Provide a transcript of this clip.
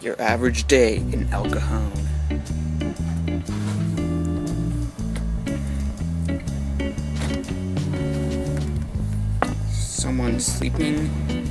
Your average day in El Cajon. Someone sleeping.